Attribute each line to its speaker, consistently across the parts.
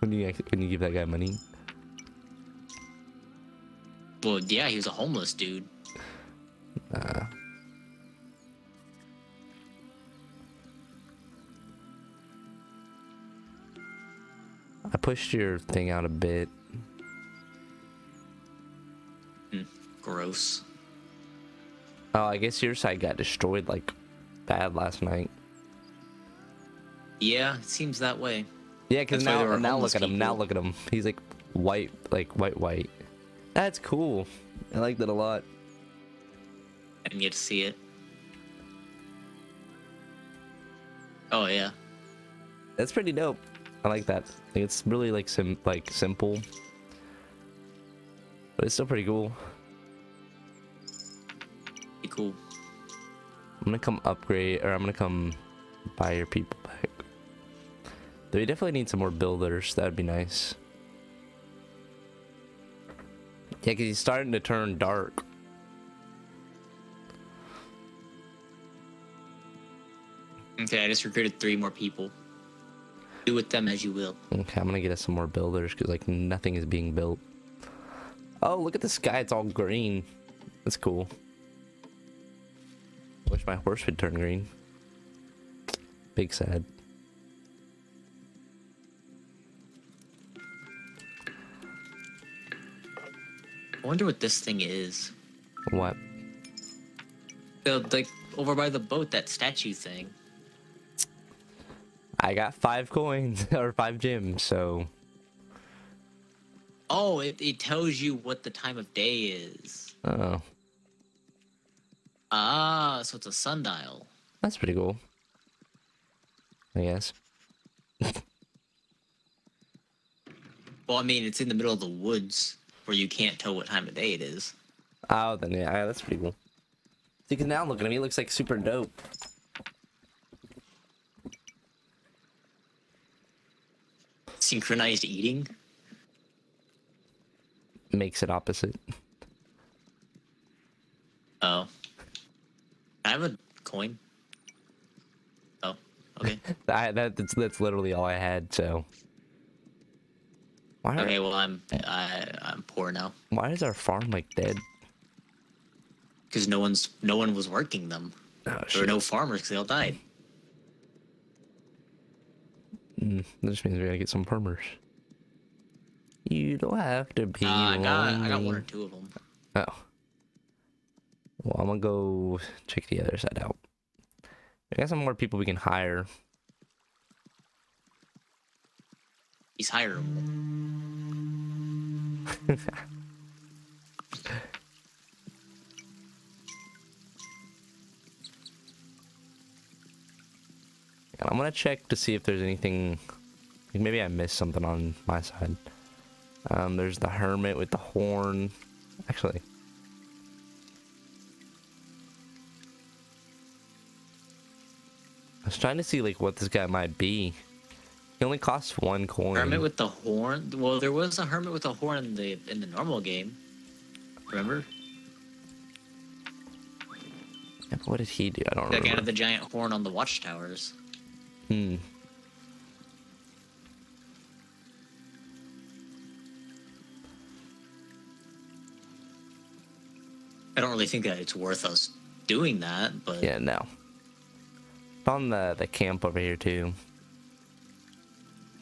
Speaker 1: when you when you give that guy money.
Speaker 2: Well, yeah, he was a homeless dude.
Speaker 1: Uh, I pushed your thing out a bit.
Speaker 2: Gross.
Speaker 1: Oh, I guess your side got destroyed like bad last night.
Speaker 2: Yeah, it seems that way.
Speaker 1: Yeah, because
Speaker 2: That's why there
Speaker 1: now now look at him. Now look at him. He's like white, like white, white. That's cool. I like that a lot.
Speaker 2: I didn't get to see it. Oh yeah.
Speaker 1: That's pretty dope. I like that. Like, it's really like sim like simple, but it's still pretty cool.
Speaker 2: Be cool.
Speaker 1: I'm gonna come upgrade, or I'm gonna come buy your people we definitely need some more builders. That'd be nice. Yeah, because he's starting to turn dark.
Speaker 2: Okay, I just recruited three more people. Do with them as you will.
Speaker 1: Okay, I'm gonna get us some more builders because like nothing is being built. Oh, look at the sky! It's all green. That's cool. Wish my horse would turn green. Big sad.
Speaker 2: Wonder what this thing is.
Speaker 1: What?
Speaker 2: The like over by the boat, that statue thing.
Speaker 1: I got five coins or five gems, so
Speaker 2: Oh, it, it tells you what the time of day is.
Speaker 1: oh,
Speaker 2: Ah, so it's a sundial.
Speaker 1: that's pretty cool. I guess.
Speaker 2: Well, I mean, it's in the middle of the woods where you can't tell what time of day it is.
Speaker 1: Oh, then yeah, that's pretty cool. You can now look at him. He looks like super dope.
Speaker 2: Synchronized eating.
Speaker 1: Makes it opposite.
Speaker 2: Oh. I have a coin. Oh, okay.
Speaker 1: I, that, that's that's literally all I had. So why?
Speaker 2: Okay, well I'm I I'm poor now
Speaker 1: Why is our farm like dead?
Speaker 2: because no one's no one was working them.
Speaker 1: Oh,
Speaker 2: There were no farmers because they all died.
Speaker 1: Mm, that just means we gotta get some farmers. You don't have to be.
Speaker 2: Uh, I got I got one or two of them.
Speaker 1: Oh. Well, I'm gonna go check the other side out. I got some more people we can hire.
Speaker 2: He's hireable.
Speaker 1: I'm gonna check to see if there's anything. Maybe I missed something on my side. Um, there's the hermit with the horn. Actually, I was trying to see like what this guy might be. He only costs one coin.
Speaker 2: Hermit with the horn. Well, there was a hermit with a horn in the in the normal game. Remember?
Speaker 1: Yeah, what did he do? I don't
Speaker 2: That guy
Speaker 1: remember.
Speaker 2: had the giant horn on the watchtowers.
Speaker 1: Hmm.
Speaker 2: I don't really think that it's worth us doing that, but
Speaker 1: Yeah, no. On the the camp over here too.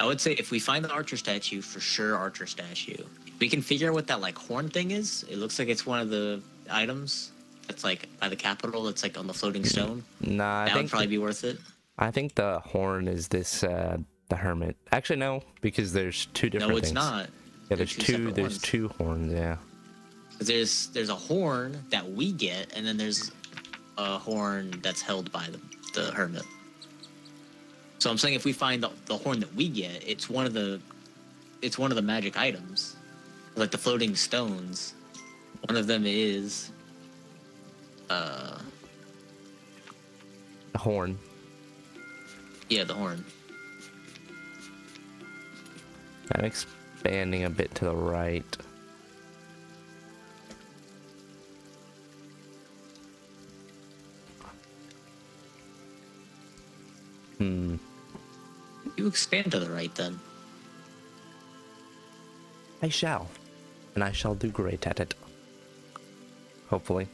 Speaker 2: I would say if we find the archer statue, for sure archer statue. We can figure out what that like horn thing is, it looks like it's one of the items that's like by the capital that's like on the floating stone.
Speaker 1: Nah, I
Speaker 2: that would probably be worth it.
Speaker 1: I think the horn is this uh the hermit. Actually, no, because there's two different.
Speaker 2: No, it's
Speaker 1: things.
Speaker 2: not.
Speaker 1: Yeah, there's
Speaker 2: two
Speaker 1: two. There's two horns. Yeah.
Speaker 2: There's there's a horn that we get, and then there's a horn that's held by the, the hermit. So I'm saying if we find the, the horn that we get, it's one of the it's one of the magic items, like the floating stones. One of them is uh
Speaker 1: The horn.
Speaker 2: yeah the horn.
Speaker 1: I'm expanding a bit to the right. Hmm.
Speaker 2: You expand to the right then.
Speaker 1: I shall. And I shall do great at it. Hopefully.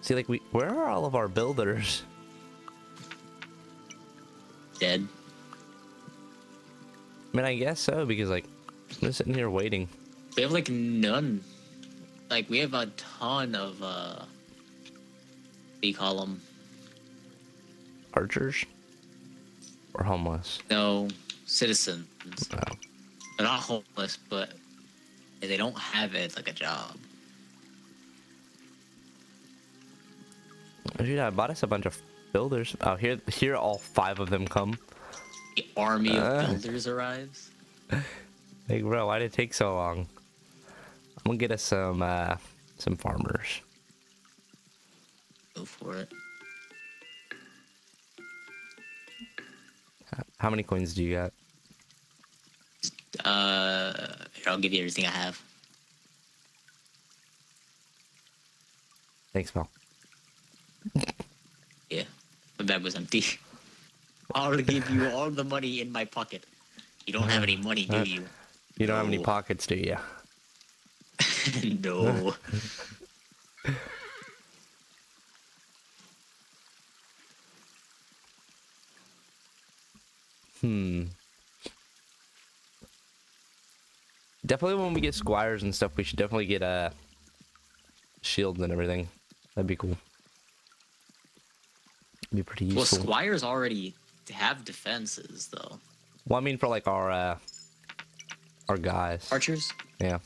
Speaker 1: See, like, we where are all of our builders?
Speaker 2: Dead.
Speaker 1: I mean, I guess so, because, like, I'm sitting here waiting.
Speaker 2: We have like none. Like we have a ton of uh. Do you call them?
Speaker 1: Archers? Or homeless?
Speaker 2: No, citizens.
Speaker 1: Oh.
Speaker 2: They're not homeless, but they don't have it like a job.
Speaker 1: Dude, I bought us a bunch of builders. Oh, here, here, all five of them come.
Speaker 2: The army of
Speaker 1: Uh.
Speaker 2: builders arrives.
Speaker 1: Like, bro, why did it take so long? I'm gonna get us some, uh, some farmers.
Speaker 2: For it.
Speaker 1: How many coins do you got?
Speaker 2: Uh, here, I'll give you everything I have.
Speaker 1: Thanks, Mel.
Speaker 2: Yeah, my bag was empty. I'll give you all the money in my pocket. You don't have any money, do
Speaker 1: Uh,
Speaker 2: you?
Speaker 1: You don't have any pockets, do you?
Speaker 2: no.
Speaker 1: Hmm. Definitely when we get squires and stuff, we should definitely get uh shields and everything. That'd be cool. Be pretty useful.
Speaker 2: Well, squires already have defenses, though.
Speaker 1: well, I mean for like our uh our guys.
Speaker 2: Archers?
Speaker 1: Yeah.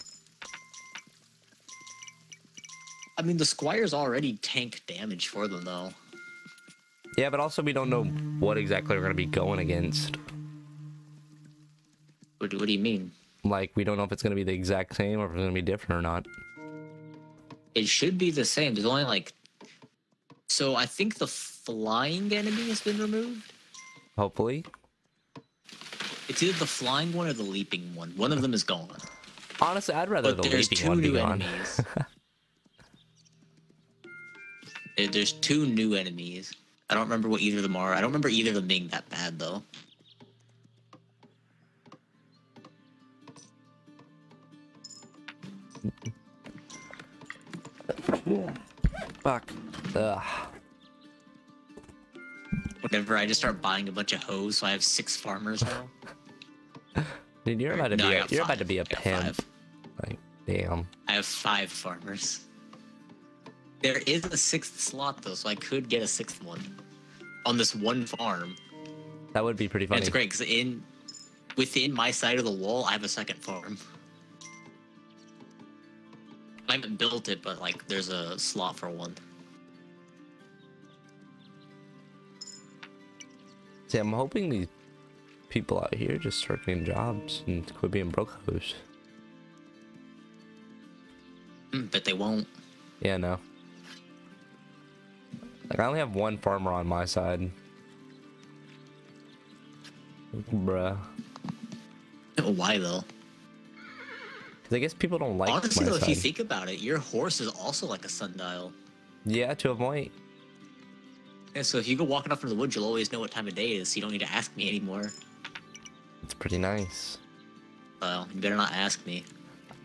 Speaker 2: I mean, the squires already tank damage for them, though.
Speaker 1: Yeah, but also we don't know what exactly we're gonna be going against.
Speaker 2: What, do- what do you mean?
Speaker 1: Like we don't know if it's gonna be the exact same or if it's gonna be different or not.
Speaker 2: It should be the same. There's only like. So I think the flying enemy has been removed.
Speaker 1: Hopefully.
Speaker 2: It's either the flying one or the leaping one. One of them is gone.
Speaker 1: Honestly, I'd rather
Speaker 2: But
Speaker 1: the
Speaker 2: there's
Speaker 1: leaping
Speaker 2: two
Speaker 1: one be
Speaker 2: new
Speaker 1: gone.
Speaker 2: enemies. There's two new enemies. I don't remember what either of them are. I don't remember either of them being that bad though.
Speaker 1: Fuck. Ugh.
Speaker 2: Whenever I just start buying a bunch of hoes, so I have six farmers now.
Speaker 1: Dude, you're about to
Speaker 2: No,
Speaker 1: be a, you're about to be a pimp. Like, damn.
Speaker 2: I have five farmers. There is a sixth slot though, so I could get a sixth one on this one farm.
Speaker 1: That would be pretty funny.
Speaker 2: it's great because in within my side of the wall, I have a second farm. I haven't built it, but like there's a slot for one.
Speaker 1: See, I'm hoping these people out here just start getting jobs and quit being broke hoes.
Speaker 2: Mm, but they won't.
Speaker 1: Yeah, no. Like, I only have one farmer on my side. Bruh.
Speaker 2: Why though?
Speaker 1: Because I guess people don't like
Speaker 2: Honestly, though, if you think about it, your horse is also like a sundial.
Speaker 1: Yeah, to a point.
Speaker 2: Yeah, so if you go walking off into the woods, you'll always know what time of day it is. So you don't need to ask me anymore.
Speaker 1: It's pretty nice.
Speaker 2: Well, you better not ask me.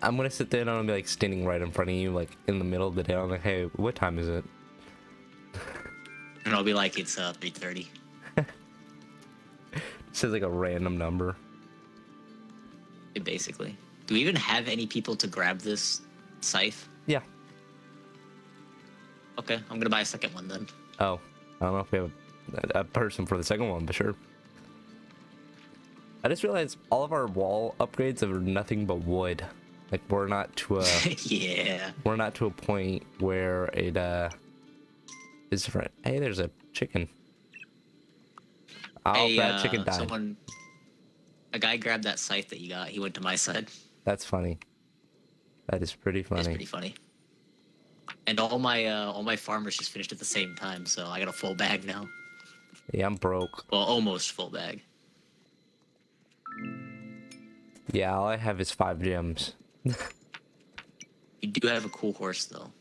Speaker 1: I'm gonna sit there and I'm gonna be like standing right in front of you, like in the middle of the day. I'm like, hey, what time is it?
Speaker 2: And I'll be like, it's uh 3:30.
Speaker 1: It says like a random number.
Speaker 2: It Basically. Do we even have any people to grab this scythe?
Speaker 1: Yeah.
Speaker 2: Okay, I'm gonna buy a second one then.
Speaker 1: Oh, I don't know if we have a, a person for the second one, but sure. I just realized all of our wall upgrades are nothing but wood. Like we're not to a
Speaker 2: yeah.
Speaker 1: we're not to a point where it uh is different. Hey, there's a chicken. Oh,
Speaker 2: Hey,
Speaker 1: that
Speaker 2: uh,
Speaker 1: chicken died.
Speaker 2: Someone, a guy grabbed that scythe that you got. He went to my side.
Speaker 1: That's funny. That is pretty funny.
Speaker 2: It's pretty funny. And all my uh, all my farmers just finished at the same time, so I got a full bag now.
Speaker 1: Yeah, I'm broke.
Speaker 2: Well, almost full bag.
Speaker 1: Yeah, all I have is five gems.
Speaker 2: You do have a cool horse though.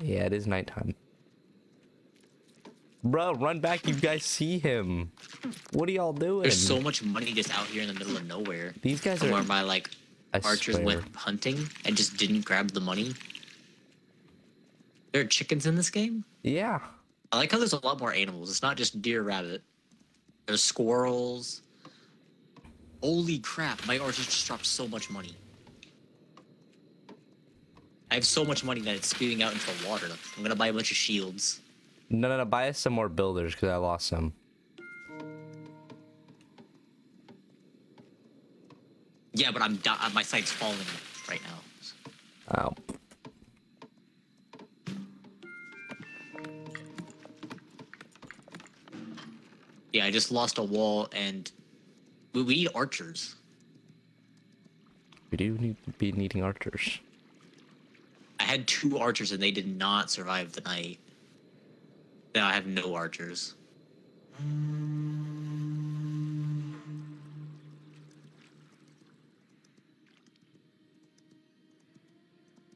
Speaker 1: Yeah, it is nighttime. Bro, run back. You guys see him. What are y'all doing?
Speaker 2: There's so much money just out here in the middle of nowhere.
Speaker 1: These guys
Speaker 2: Where
Speaker 1: are.
Speaker 2: my like
Speaker 1: I
Speaker 2: archers
Speaker 1: swear.
Speaker 2: went hunting and just didn't grab the money. There are chickens in this game.
Speaker 1: Yeah.
Speaker 2: I like how there's a lot more animals. It's not just deer, rabbit. There's squirrels. Holy crap! My archers just dropped so much money. I have so much money that it's spewing out into the water. I'm gonna buy a bunch of shields.
Speaker 1: No, no, no. Buy us some more builders because I lost some.
Speaker 2: Yeah, but I'm di- uh, my site's falling right now.
Speaker 1: Oh.
Speaker 2: Yeah, I just lost a wall, and we, we need archers.
Speaker 1: We do need be needing archers.
Speaker 2: I had two archers, and they did not survive the night. Now I have no archers.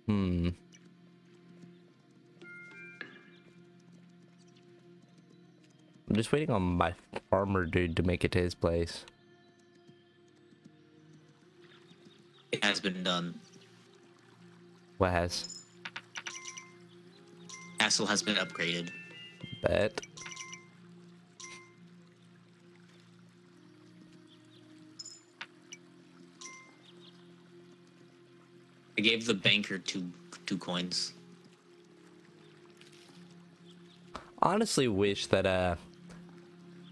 Speaker 1: Hmm. I'm just waiting on my farmer dude to make it to his place.
Speaker 2: It has been done.
Speaker 1: What has?
Speaker 2: Castle has been upgraded.
Speaker 1: Bet.
Speaker 2: I gave the banker two two coins.
Speaker 1: Honestly, wish that uh,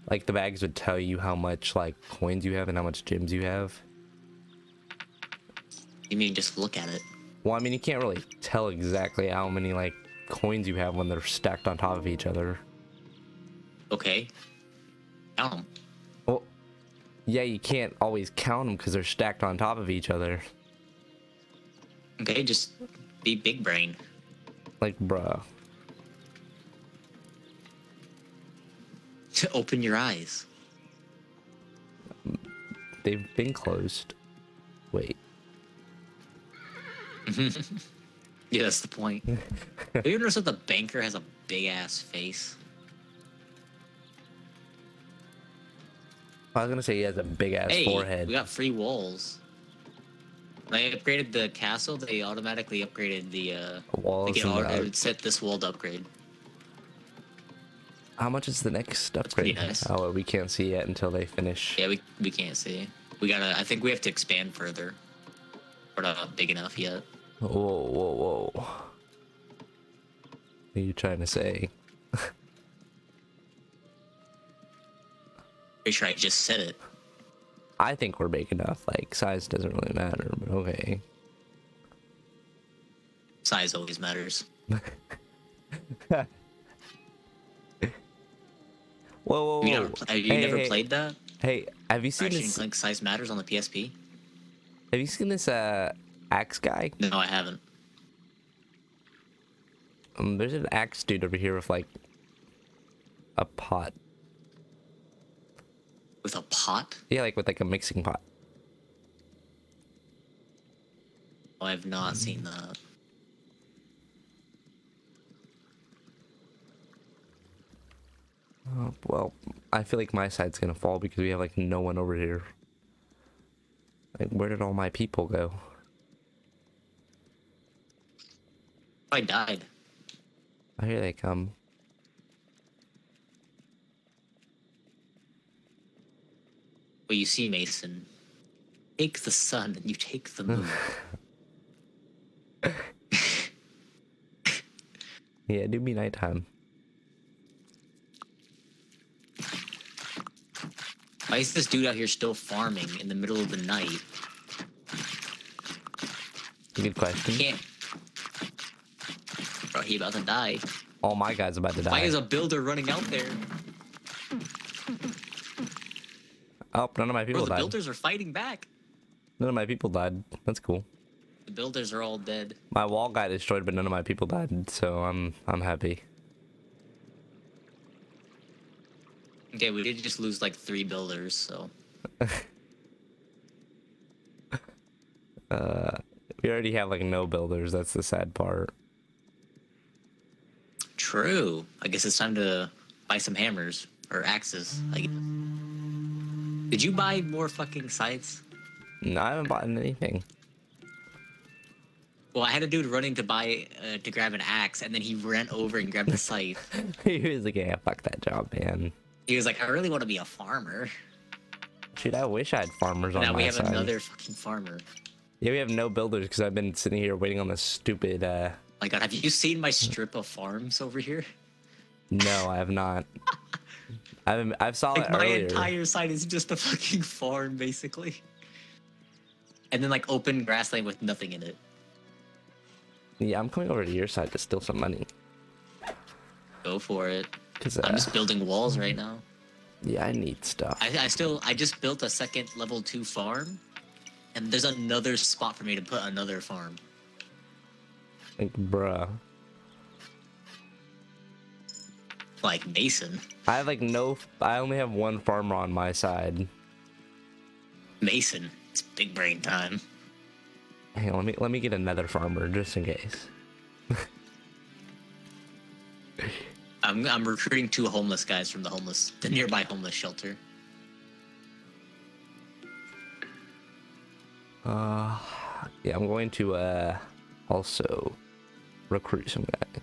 Speaker 1: like the bags would tell you how much like coins you have and how much gems you have.
Speaker 2: You mean just look at it?
Speaker 1: Well, I mean, you can't really tell exactly how many like coins you have when they're stacked on top of each other.
Speaker 2: Okay. Count 'em.
Speaker 1: Well, yeah, you can't always count them because they're stacked on top of each other.
Speaker 2: Okay, just be big brain.
Speaker 1: Like, bruh.
Speaker 2: To open your eyes.
Speaker 1: They've been closed. Wait.
Speaker 2: Yeah, that's the point. Have you noticed that the banker has a big ass face?
Speaker 1: I was gonna say he has a big ass
Speaker 2: Hey,
Speaker 1: forehead.
Speaker 2: we got free walls. When I upgraded the castle, they automatically upgraded the uh
Speaker 1: Walls
Speaker 2: it, auto- would set this wall to upgrade.
Speaker 1: How much is the next upgrade?
Speaker 2: nice.
Speaker 1: Oh, we can't see yet until they finish.
Speaker 2: Yeah, we we can't see. We gotta I think we have to expand further. We're not big enough yet.
Speaker 1: Whoa, whoa, whoa. What are you trying to say?
Speaker 2: Pretty sure I just said it.
Speaker 1: I think we're big enough. Like, size doesn't really matter, but okay.
Speaker 2: Size always matters.
Speaker 1: Whoa, whoa, whoa.
Speaker 2: You, never, have you
Speaker 1: Hey,
Speaker 2: never
Speaker 1: hey,
Speaker 2: played that?
Speaker 1: Hey, have you seen
Speaker 2: Ratchet
Speaker 1: this?
Speaker 2: Clank Size Matters on the PSP?
Speaker 1: Have you seen this uh axe guy?
Speaker 2: No, I haven't.
Speaker 1: Um, there's an axe dude over here with like a pot.
Speaker 2: With a pot?
Speaker 1: Yeah, like with like a mixing pot.
Speaker 2: Oh, I have not seen that.
Speaker 1: Oh, well, I feel like my side's gonna fall because we have like no one over here. Like, where did all my people go?
Speaker 2: I died.
Speaker 1: I hear they come.
Speaker 2: Well, you see, Mason. Take the sun and you take the moon.
Speaker 1: Yeah, do be nighttime.
Speaker 2: Why is this dude out here still farming in the middle of the night?
Speaker 1: Good question.
Speaker 2: Can't. Bro, he about to die.
Speaker 1: All my guys about to die.
Speaker 2: Why is a builder running out there?
Speaker 1: Oh, none of my
Speaker 2: Bro,
Speaker 1: people
Speaker 2: the
Speaker 1: died.
Speaker 2: builders are fighting back.
Speaker 1: None of my people died. That's cool.
Speaker 2: The builders are all dead.
Speaker 1: My wall got destroyed, but none of my people died, so I'm I'm happy.
Speaker 2: Okay, we did just lose like three builders, so.
Speaker 1: Uh, we already have like no builders. That's the sad part.
Speaker 2: True. I guess it's time to buy some hammers or axes. I guess. Did you buy more fucking sites?
Speaker 1: No, I haven't bought anything.
Speaker 2: Well, I had a dude running to buy uh, to grab an axe, and then he ran over and grabbed the scythe.
Speaker 1: he was like, yeah, fuck that job, man.
Speaker 2: He was like, "I really want to be a farmer."
Speaker 1: Dude, I wish I had farmers on
Speaker 2: now
Speaker 1: my
Speaker 2: we have
Speaker 1: side.
Speaker 2: another fucking farmer.
Speaker 1: Yeah, we have no builders because I've been sitting here waiting on this stupid. uh
Speaker 2: My God, have you seen my strip of farms over here?
Speaker 1: No, I have not. I've I've saw
Speaker 2: Like
Speaker 1: it
Speaker 2: my
Speaker 1: earlier.
Speaker 2: entire side is just a fucking farm, basically. And then like open grassland with nothing in it.
Speaker 1: Yeah, I'm coming over to your side to steal some money.
Speaker 2: Go for it.
Speaker 1: Cause
Speaker 2: I'm
Speaker 1: uh,
Speaker 2: just building walls right now.
Speaker 1: yeah, I need stuff.
Speaker 2: I, I still I just built a second level two farm, and there's another spot for me to put another farm.
Speaker 1: Like, bruh.
Speaker 2: Like Mason.
Speaker 1: I have like no. I only have one farmer on my side.
Speaker 2: Mason. It's big brain time.
Speaker 1: Hang on, let me let me get another farmer just in case.
Speaker 2: I'm I'm recruiting two homeless guys from the homeless the nearby homeless shelter.
Speaker 1: Uh, yeah, I'm going to uh also recruit some guy.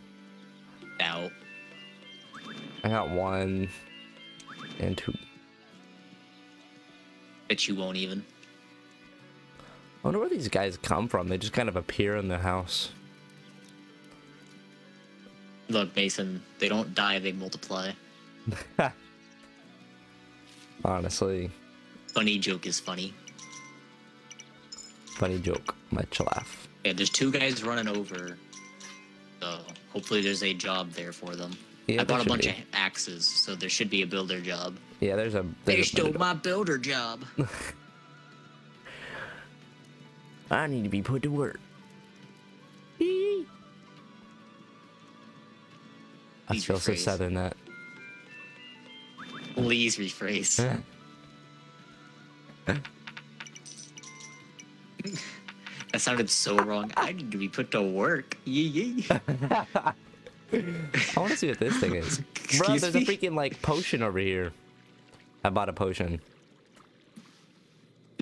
Speaker 2: Now
Speaker 1: I got one and two.
Speaker 2: bet you won't even.
Speaker 1: I wonder where these guys come from. They just kind of appear in the house.
Speaker 2: Look, Mason, they don't die, they multiply.
Speaker 1: Honestly,
Speaker 2: Funny joke is funny.
Speaker 1: funny joke. Much laugh.
Speaker 2: Yeah, there's two guys running over. So hopefully there's a job there for them.
Speaker 1: Yeah,
Speaker 2: I bought a bunch
Speaker 1: be.
Speaker 2: of axes, so there should be a builder job.
Speaker 1: Yeah, there's a.
Speaker 2: They
Speaker 1: There's a
Speaker 2: stole my builder job.
Speaker 1: I need to be put to work. I
Speaker 2: Please
Speaker 1: feel so
Speaker 2: rephrase.
Speaker 1: southern that.
Speaker 2: Please rephrase. That sounded so wrong. I need to be put to work. Yee yee.
Speaker 1: I want to see what this thing is. Bro,
Speaker 2: Excuse
Speaker 1: there's a freaking like potion over here. I bought a potion.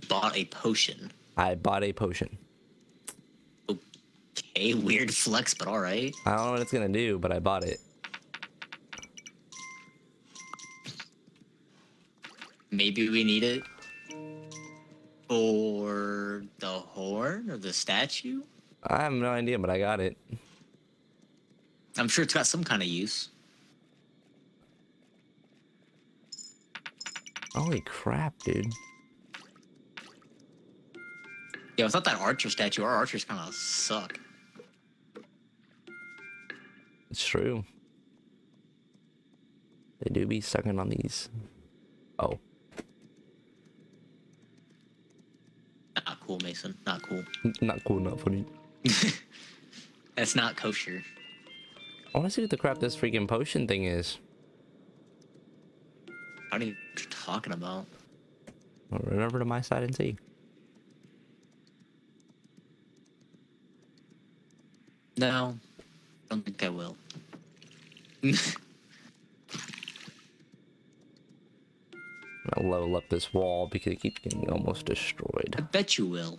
Speaker 2: Bought a potion.
Speaker 1: I bought a potion.
Speaker 2: Okay, weird flex, but all right.
Speaker 1: I don't know what it's gonna do, but I bought it.
Speaker 2: Maybe we need it for the horn or the statue.
Speaker 1: I have no idea, but I got it.
Speaker 2: I'm sure it's got some kind of use.
Speaker 1: Holy crap, dude.
Speaker 2: Yeah, without that archer statue, our archers kind of suck.
Speaker 1: It's true. They do be sucking on these. Oh,
Speaker 2: Not cool, Not cool.
Speaker 1: not cool, not funny.
Speaker 2: That's not kosher.
Speaker 1: I want to see what the crap this freaking potion thing is.
Speaker 2: I don't even know what you're talking about.
Speaker 1: I'll run over to my side and see.
Speaker 2: No, I don't think I will.
Speaker 1: I'll level up this wall because it keeps getting almost destroyed.
Speaker 2: I bet you will.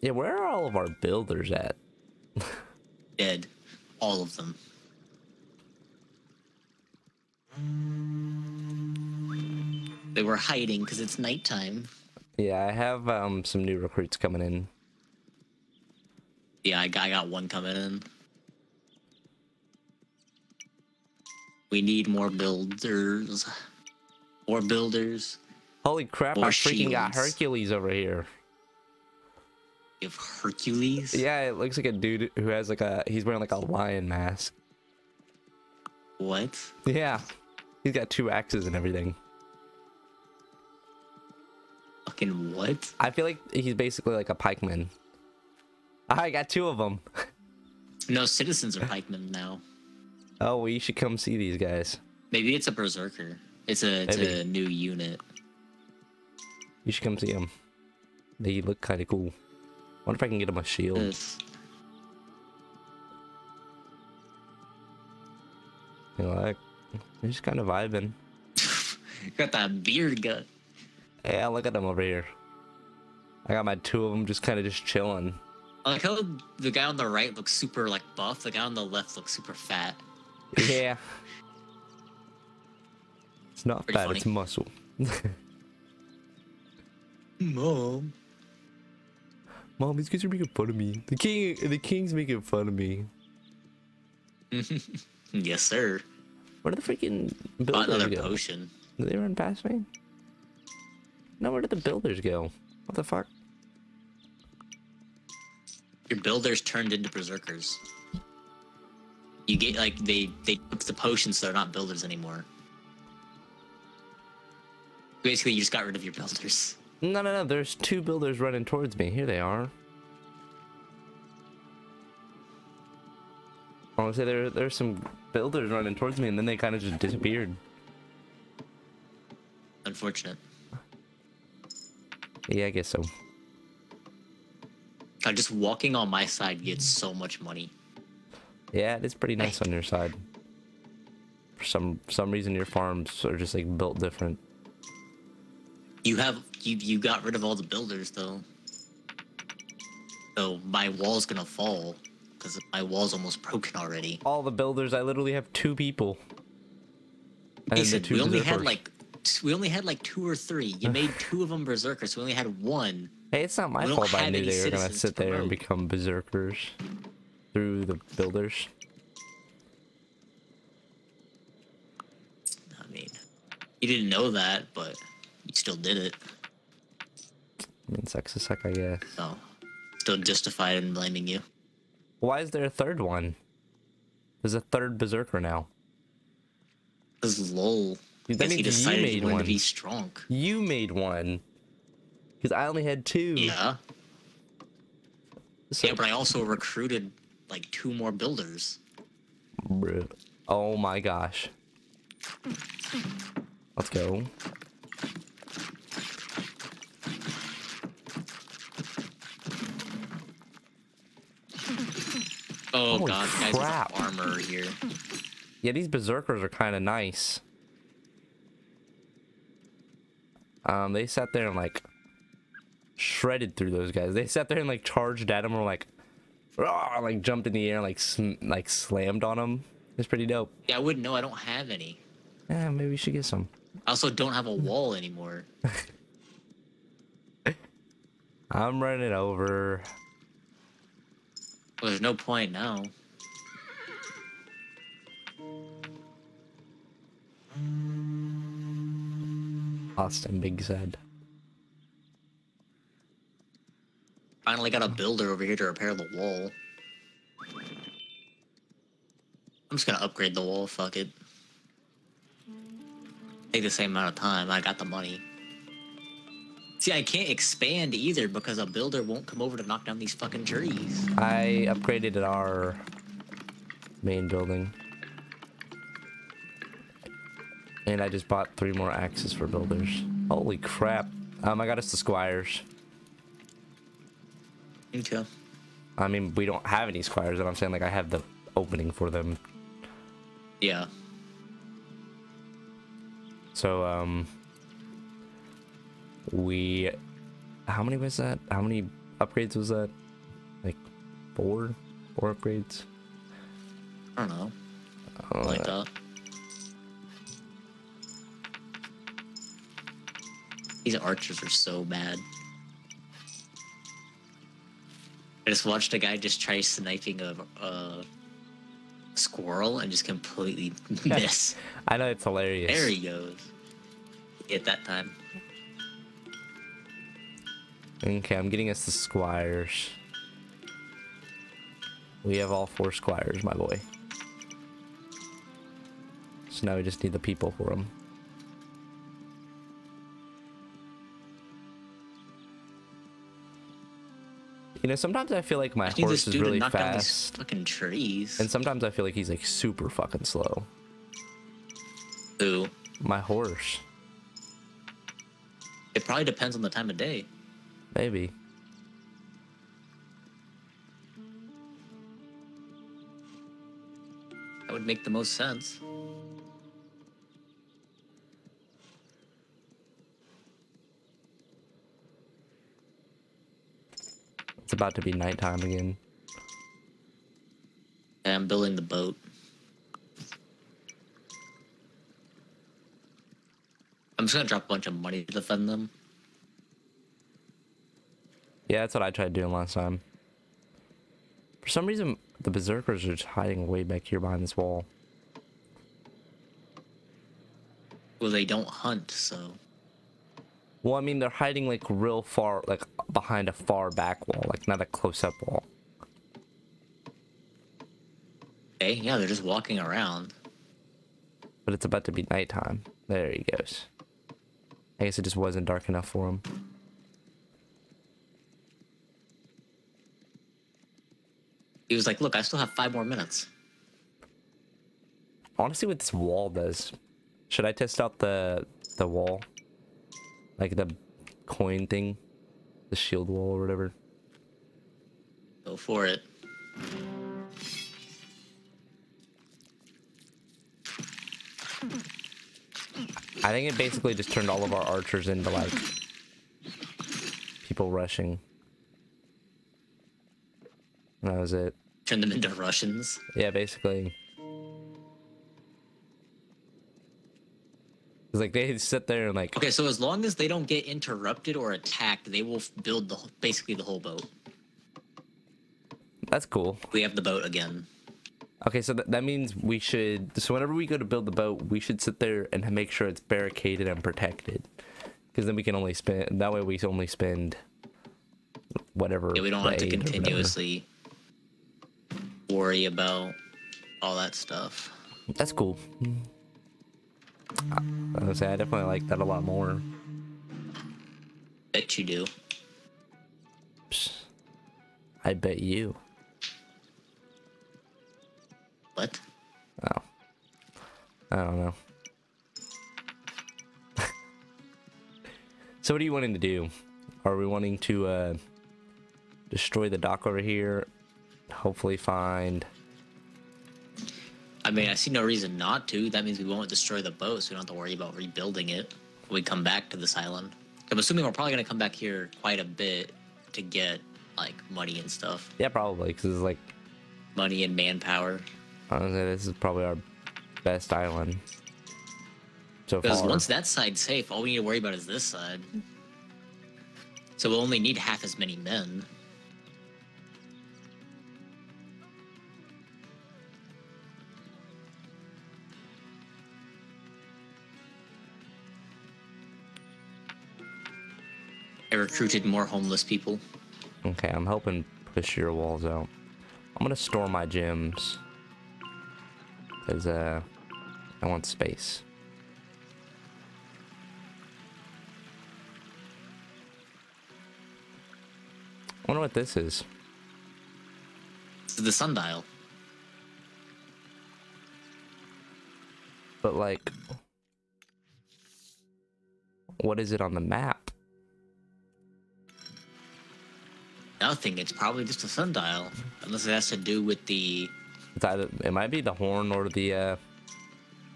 Speaker 1: Yeah, where are all of our builders at?
Speaker 2: Dead. All of them. They were hiding because it's nighttime.
Speaker 1: Yeah, I have um some new recruits coming in.
Speaker 2: Yeah, I got, I got one coming in. We need more builders. More builders.
Speaker 1: Holy crap, I
Speaker 2: More
Speaker 1: freaking got. Hercules over here.
Speaker 2: Have Hercules.
Speaker 1: Yeah, it looks like a dude who has like a he's wearing like a lion mask.
Speaker 2: What?
Speaker 1: Yeah. He's got two axes and everything.
Speaker 2: Fucking what?
Speaker 1: I feel like he's basically like a pikeman. Ah, I got two of them.
Speaker 2: No, citizens are pikemen now.
Speaker 1: Oh, well, you should come see these guys.
Speaker 2: Maybe it's a berserker. It's a it's
Speaker 1: Maybe.
Speaker 2: a new unit.
Speaker 1: You should come see them. They look kind of cool. Wonder if I can get him a shield.
Speaker 2: This-
Speaker 1: You like? You're just kind of vibing.
Speaker 2: Got that beard gut.
Speaker 1: Yeah, look at them over here. I got my two of them just kind of just chilling.
Speaker 2: I like how the guy on the right looks super like buff. The guy on the left looks super fat.
Speaker 1: Yeah. it's not
Speaker 2: Pretty
Speaker 1: fat,
Speaker 2: funny.
Speaker 1: it's muscle.
Speaker 2: Mom.
Speaker 1: Mom, these kids are making fun of me. The king, the king's making fun of me.
Speaker 2: yes, sir.
Speaker 1: Where did the freaking builders
Speaker 2: another
Speaker 1: go?
Speaker 2: potion.
Speaker 1: Did they run past me? No, where did the builders go? What the fuck?
Speaker 2: Your builders turned into berserkers. You get like they they took the potions, so they're not builders anymore. Basically, you just got rid of your builders.
Speaker 1: No, no, no. There's two builders running towards me. Here they are. I want to say there, there's some builders running towards me, and then they kind of just disappeared.
Speaker 2: Unfortunate.
Speaker 1: Yeah, I guess so.
Speaker 2: God, just walking on my side gets so much money.
Speaker 1: Yeah, it's pretty nice on your side. For some some reason, your farms are just like built different.
Speaker 2: You have you you got rid of all the builders though. So my wall's gonna fall because my wall's almost broken already.
Speaker 1: All the builders, I literally have two people. And
Speaker 2: He said
Speaker 1: two
Speaker 2: we only had
Speaker 1: berserkers.
Speaker 2: like we only had like two or three. You made two of them berserkers. So we only had one.
Speaker 1: Hey, it's not my
Speaker 2: we
Speaker 1: fault I knew they were gonna sit there and become berserkers through the builders.
Speaker 2: I mean, you didn't know that, but you still did it.
Speaker 1: I mean, sucks a suck, I guess.
Speaker 2: So still justified in blaming you.
Speaker 1: Why is there a third one? There's a third berserker now.
Speaker 2: Cause lol.
Speaker 1: That
Speaker 2: he
Speaker 1: means you
Speaker 2: decided he
Speaker 1: made
Speaker 2: wanted
Speaker 1: one.
Speaker 2: to be strong.
Speaker 1: You made one. Because I only had two.
Speaker 2: Yeah.
Speaker 1: So,
Speaker 2: Yeah, but I also recruited like two more builders.
Speaker 1: Bruh. Oh my gosh. Let's go.
Speaker 2: Oh
Speaker 1: Holy
Speaker 2: god, guys
Speaker 1: crap.
Speaker 2: armor here.
Speaker 1: Yeah, these berserkers are kind of nice. Um, they sat there and like shredded through those guys. They sat there and like charged at them or like, "Rah," like jumped in the air and like sm- like slammed on them. It's pretty dope.
Speaker 2: Yeah, I wouldn't know. I don't have any.
Speaker 1: Yeah, maybe we should get some.
Speaker 2: I also don't have a wall anymore.
Speaker 1: I'm running over.
Speaker 2: Well, there's no point now.
Speaker 1: Austin Big said.
Speaker 2: Finally got a builder over here to repair the wall. I'm just gonna upgrade the wall, fuck it. Take the same amount of time, I got the money. See, I can't expand either because a builder won't come over to knock down these fucking trees.
Speaker 1: I upgraded our main building. And I just bought three more axes for builders. Holy crap. Um, I got us the squires.
Speaker 2: Okay.
Speaker 1: I mean, we don't have any squires, and I'm saying like I have the opening for them.
Speaker 2: Yeah.
Speaker 1: So, um, we, how many was that? How many upgrades was that? Like four, four upgrades.
Speaker 2: I don't know.
Speaker 1: Uh,
Speaker 2: Like that. These archers are so bad. I just watched a guy just try sniping a, a squirrel and just completely miss.
Speaker 1: I know it's hilarious.
Speaker 2: there he goes. Hit that time.
Speaker 1: Okay, I'm getting us the squires. We have all four squires, my boy. So now we just need the people for them. You know, sometimes I feel like my
Speaker 2: I
Speaker 1: horse is really
Speaker 2: to down these
Speaker 1: fast,
Speaker 2: fucking trees.
Speaker 1: and sometimes I feel like he's like super fucking slow.
Speaker 2: Ooh.
Speaker 1: My horse,
Speaker 2: It probably depends on the time of day.
Speaker 1: Maybe.
Speaker 2: That would make the most sense.
Speaker 1: It's about to be nighttime again.
Speaker 2: I'm building the boat. I'm just gonna drop a bunch of money to defend them.
Speaker 1: Yeah, that's what I tried doing last time. For some reason, the berserkers are just hiding way back here behind this wall.
Speaker 2: Well, they don't hunt, so
Speaker 1: Well, I mean, they're hiding like real far, like behind a far back wall, like not a close-up wall.
Speaker 2: okay, yeah, they're just walking around.
Speaker 1: But it's about to be nighttime. There he goes. I guess it just wasn't dark enough for him.
Speaker 2: He was like, "Look, I still have five more minutes."
Speaker 1: I want to see what this wall does. Should I test out the the wall, like the coin thing, the shield wall or whatever?
Speaker 2: Go for it.
Speaker 1: I think it basically just turned all of our archers into like people rushing. That was it.
Speaker 2: Turn them into Russians.
Speaker 1: Yeah, basically. It's like they sit there and like
Speaker 2: Okay, so as long as they don't get interrupted or attacked, they will build the basically the whole boat.
Speaker 1: that's cool.
Speaker 2: We have the boat again.
Speaker 1: Okay, so th- that means we should. So whenever we go to build the boat, we should sit there and make sure it's barricaded and protected, because then we can only spend. That way, we only spend whatever.
Speaker 2: Yeah, we don't have to continuously worry about all that stuff.
Speaker 1: That's cool. I, I say I definitely like that a lot more.
Speaker 2: Bet you do.
Speaker 1: Psst. I bet you.
Speaker 2: What?
Speaker 1: Oh. I don't know. so what are you wanting to do? Are we wanting to uh destroy the dock over here? Hopefully find
Speaker 2: I mean, I see no reason not to. That means we won't destroy the boat, so we don't have to worry about rebuilding it when we come back to this island. I'm assuming we're probably going to come back here quite a bit to get like money and stuff,
Speaker 1: Yeah, probably because it's like
Speaker 2: money and manpower.
Speaker 1: I would say this is probably our best island so
Speaker 2: Because
Speaker 1: far.
Speaker 2: once that side's safe, all we need to worry about is this side. So we'll only need half as many men. I recruited more homeless people.
Speaker 1: Okay, I'm helping push your walls out. I'm gonna store my gems. Cause uh I want space. I wonder what this is.
Speaker 2: This is the sundial.
Speaker 1: But like what is it on the map?
Speaker 2: Nothing. It's probably just a sundial, unless it has to do with the.
Speaker 1: It's either it might be the horn or the uh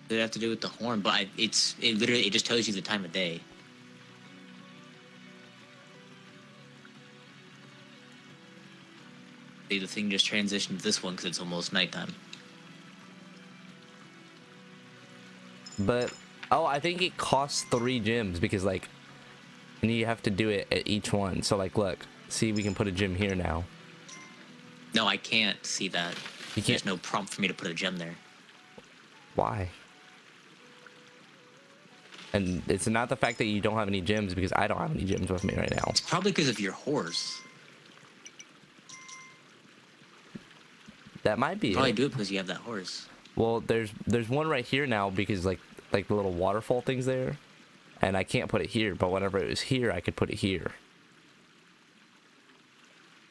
Speaker 2: It have to do with the horn, but I, it's it literally it just tells you the time of day. The thing just transitioned to this one because it's almost nighttime.
Speaker 1: But oh, I think it costs three gems because like, and you have to do it at each one. So like, look, see, we can put a gem here now.
Speaker 2: No, I can't see that.
Speaker 1: You
Speaker 2: There's
Speaker 1: can't.
Speaker 2: no prompt for me to put a gem there.
Speaker 1: Why? And it's not the fact that you don't have any gems because I don't have any gems with me right now.
Speaker 2: It's probably because of your horse.
Speaker 1: That might be.
Speaker 2: Probably
Speaker 1: It.
Speaker 2: do it because you have that horse.
Speaker 1: Well, there's there's one right here now because like like the little waterfall things there, and I can't put it here. But whenever it was here, I could put it here.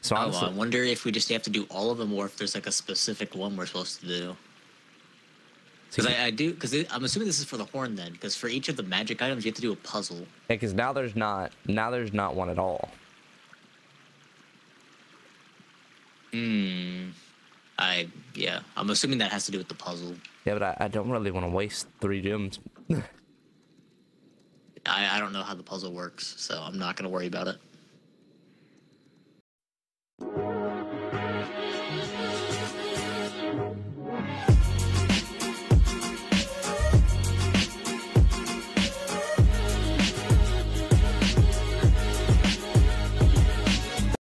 Speaker 1: So
Speaker 2: Oh,
Speaker 1: honestly,
Speaker 2: I wonder if we just have to do all of them, or if there's like a specific one we're supposed to do. Because I, I do, because I'm assuming this is for the horn then. Because for each of the magic items, you have to do a puzzle.
Speaker 1: because now there's not now there's not one at all.
Speaker 2: Hmm. I yeah. I'm assuming that has to do with the puzzle.
Speaker 1: Yeah, but I, I don't really want to waste three gems.
Speaker 2: I, I don't know how the puzzle works, so I'm not gonna worry about it.